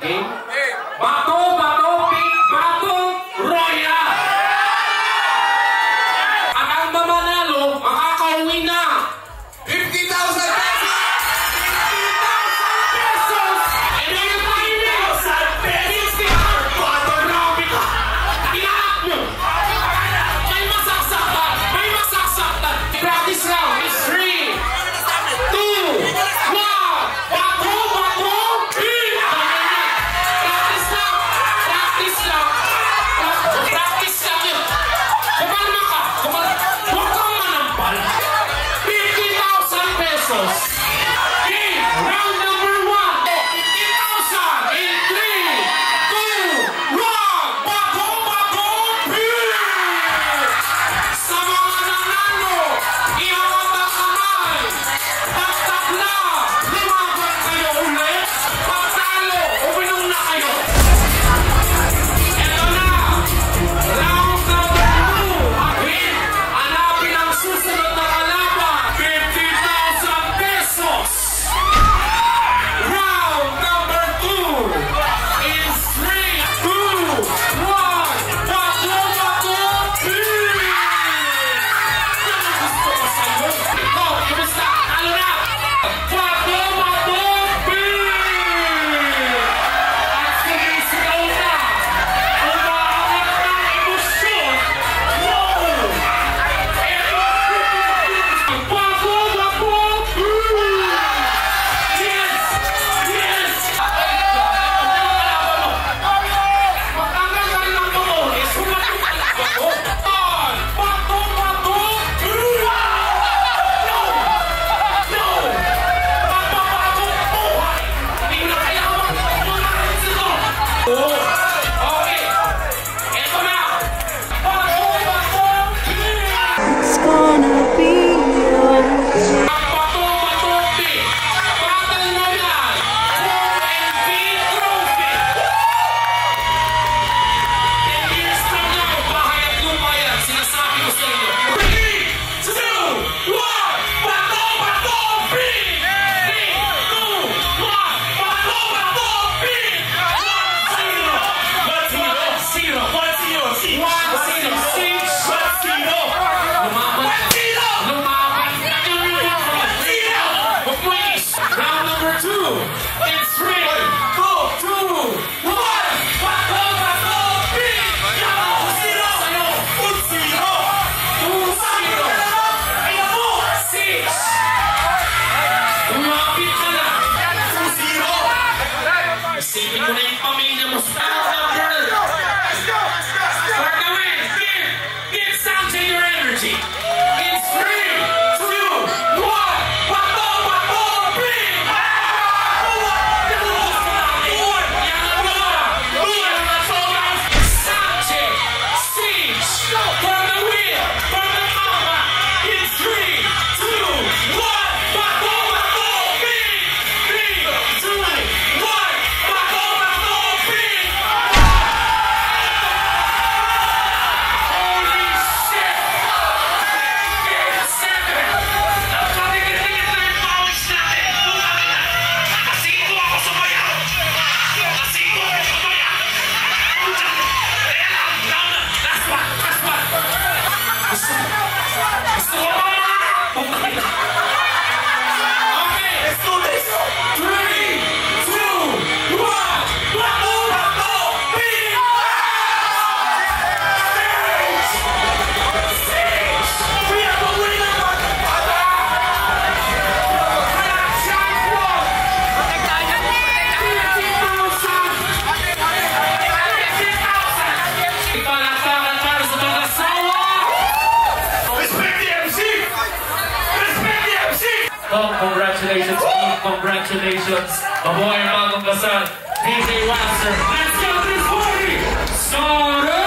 game. Bato, bato. See. xuống Congratulations, Pete. Congratulations. My boy, Malcolm Bassett, DJ Webster. Let's get this party started.